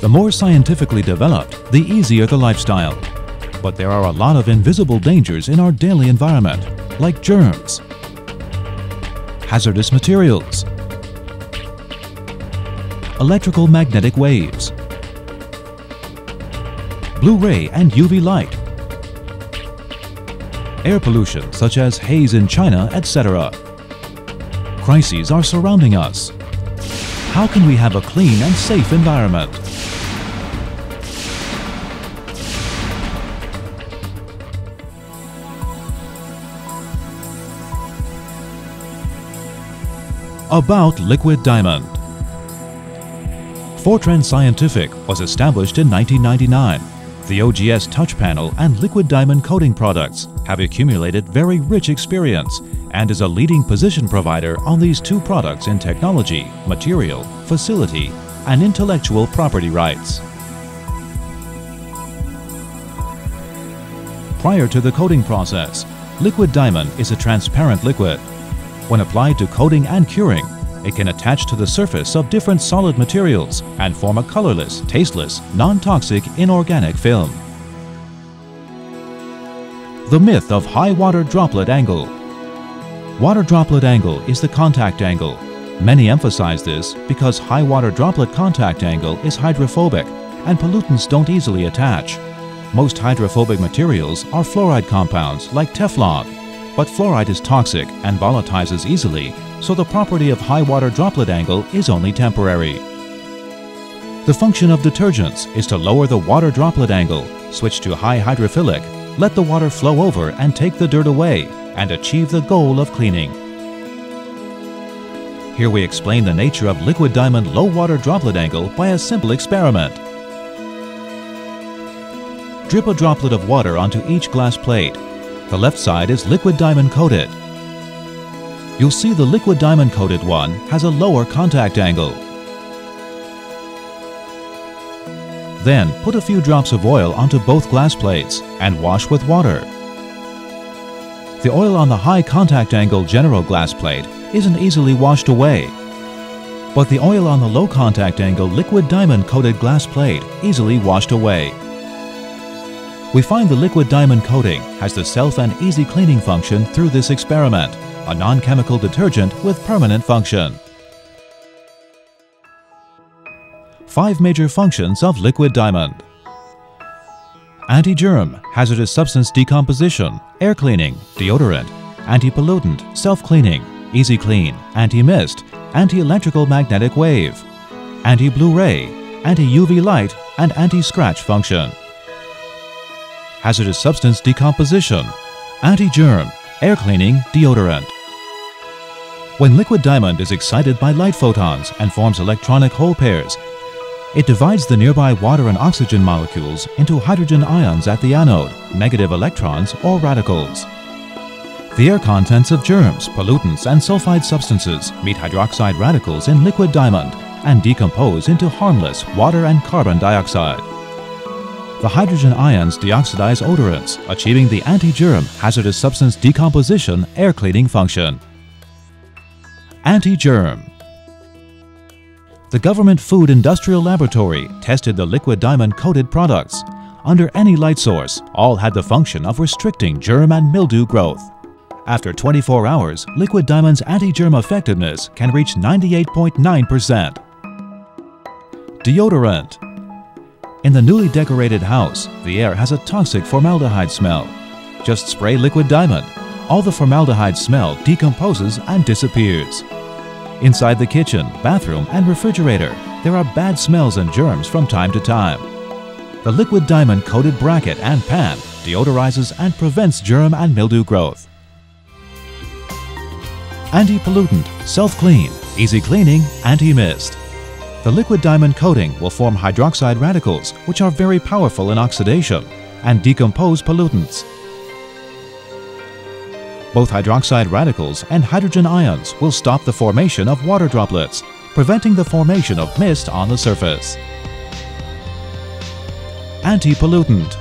The more scientifically developed, the easier the lifestyle. But there are a lot of invisible dangers in our daily environment, like germs, hazardous materials, electrical magnetic waves, blue-ray and UV light, air pollution such as haze in China, etc. Crises are surrounding us. How can we have a clean and safe environment? About Liquid Diamond Fortrend Scientific was established in 1999. The OGS touch panel and liquid diamond coating products have accumulated very rich experience and is a leading position provider on these two products in technology, material, facility, and intellectual property rights. Prior to the coating process, liquid diamond is a transparent liquid when applied to coating and curing, it can attach to the surface of different solid materials and form a colorless, tasteless, non-toxic inorganic film. The myth of high water droplet angle. Water droplet angle is the contact angle. Many emphasize this because high water droplet contact angle is hydrophobic and pollutants don't easily attach. Most hydrophobic materials are fluoride compounds like Teflon but fluoride is toxic and volatilizes easily, so the property of high water droplet angle is only temporary. The function of detergents is to lower the water droplet angle, switch to high hydrophilic, let the water flow over and take the dirt away, and achieve the goal of cleaning. Here we explain the nature of liquid diamond low water droplet angle by a simple experiment. Drip a droplet of water onto each glass plate the left side is liquid diamond coated. You'll see the liquid diamond coated one has a lower contact angle. Then put a few drops of oil onto both glass plates and wash with water. The oil on the high contact angle general glass plate isn't easily washed away. But the oil on the low contact angle liquid diamond coated glass plate easily washed away. We find the liquid diamond coating has the self and easy cleaning function through this experiment, a non-chemical detergent with permanent function. Five major functions of liquid diamond. Anti-germ, hazardous substance decomposition, air cleaning, deodorant, anti-pollutant, self-cleaning, easy clean, anti-mist, anti-electrical magnetic wave, anti-blue ray, anti-UV light, and anti-scratch function hazardous substance decomposition, anti-germ, air cleaning, deodorant. When liquid diamond is excited by light photons and forms electronic hole pairs, it divides the nearby water and oxygen molecules into hydrogen ions at the anode, negative electrons or radicals. The air contents of germs, pollutants, and sulfide substances meet hydroxide radicals in liquid diamond and decompose into harmless water and carbon dioxide the hydrogen ions deoxidize odorants, achieving the anti-germ hazardous substance decomposition air cleaning function. Anti-germ The Government Food Industrial Laboratory tested the liquid diamond coated products. Under any light source, all had the function of restricting germ and mildew growth. After 24 hours, liquid diamond's anti-germ effectiveness can reach 98.9%. Deodorant in the newly decorated house, the air has a toxic formaldehyde smell. Just spray liquid diamond. All the formaldehyde smell decomposes and disappears. Inside the kitchen, bathroom, and refrigerator, there are bad smells and germs from time to time. The liquid diamond coated bracket and pan deodorizes and prevents germ and mildew growth. Anti-pollutant, self-clean, easy cleaning, anti-mist. The liquid diamond coating will form hydroxide radicals, which are very powerful in oxidation, and decompose pollutants. Both hydroxide radicals and hydrogen ions will stop the formation of water droplets, preventing the formation of mist on the surface. Anti-pollutant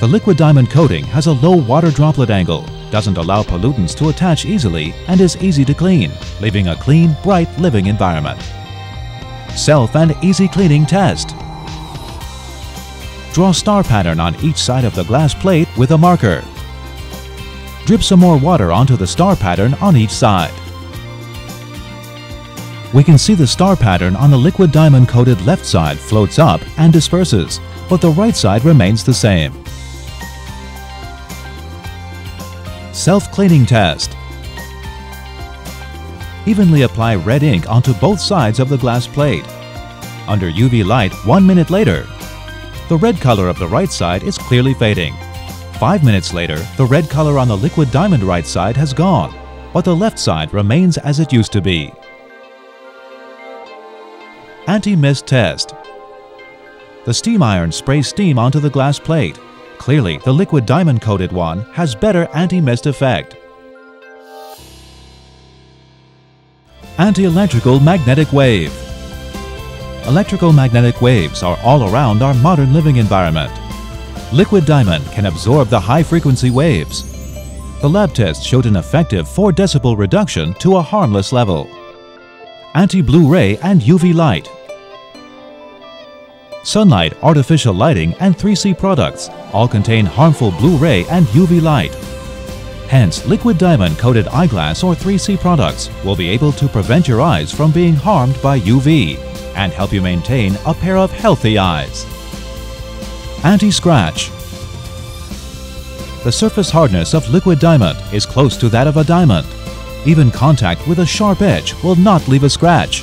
The liquid diamond coating has a low water droplet angle, doesn't allow pollutants to attach easily, and is easy to clean, leaving a clean, bright living environment self and easy cleaning test. draw star pattern on each side of the glass plate with a marker. Drip some more water onto the star pattern on each side. We can see the star pattern on the liquid diamond coated left side floats up and disperses, but the right side remains the same. Self-cleaning test. Evenly apply red ink onto both sides of the glass plate. Under UV light one minute later, the red color of the right side is clearly fading. Five minutes later, the red color on the liquid diamond right side has gone, but the left side remains as it used to be. Anti-mist test. The steam iron sprays steam onto the glass plate. Clearly, the liquid diamond coated one has better anti-mist effect. Anti-electrical magnetic wave. Electrical magnetic waves are all around our modern living environment. Liquid diamond can absorb the high-frequency waves. The lab test showed an effective 4 decibel reduction to a harmless level. Anti-blue ray and UV light. Sunlight, artificial lighting, and 3C products all contain harmful blue ray and UV light. Hence, liquid diamond coated eyeglass or 3C products will be able to prevent your eyes from being harmed by UV and help you maintain a pair of healthy eyes. Anti-scratch The surface hardness of liquid diamond is close to that of a diamond. Even contact with a sharp edge will not leave a scratch.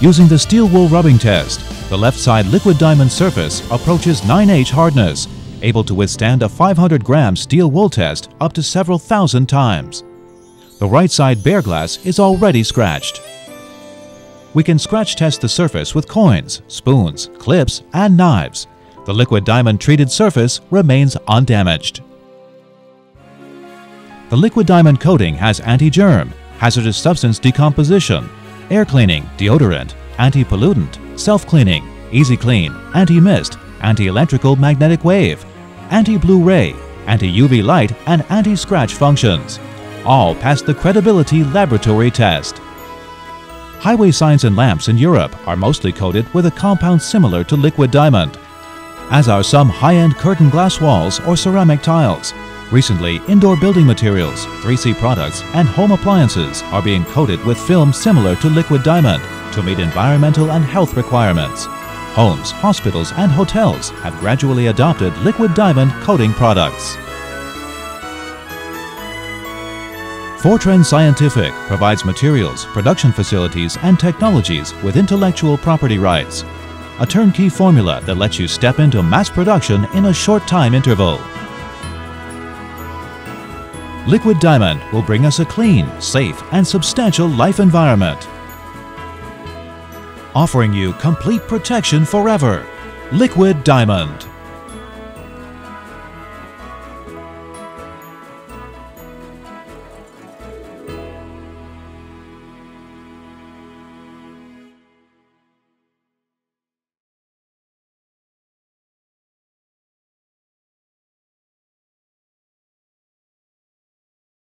Using the steel wool rubbing test, the left side liquid diamond surface approaches 9H hardness, able to withstand a 500 gram steel wool test up to several thousand times. The right side bare glass is already scratched we can scratch test the surface with coins, spoons, clips, and knives. The liquid diamond treated surface remains undamaged. The liquid diamond coating has anti-germ, hazardous substance decomposition, air cleaning, deodorant, anti-pollutant, self-cleaning, easy clean, anti-mist, anti-electrical magnetic wave, anti-blue ray, anti-UV light, and anti-scratch functions. All pass the credibility laboratory test. Highway signs and lamps in Europe are mostly coated with a compound similar to liquid diamond, as are some high-end curtain glass walls or ceramic tiles. Recently, indoor building materials, 3C products, and home appliances are being coated with film similar to liquid diamond to meet environmental and health requirements. Homes, hospitals, and hotels have gradually adopted liquid diamond coating products. Fortrend Scientific provides materials, production facilities, and technologies with intellectual property rights. A turnkey formula that lets you step into mass production in a short time interval. Liquid Diamond will bring us a clean, safe, and substantial life environment. Offering you complete protection forever. Liquid Diamond.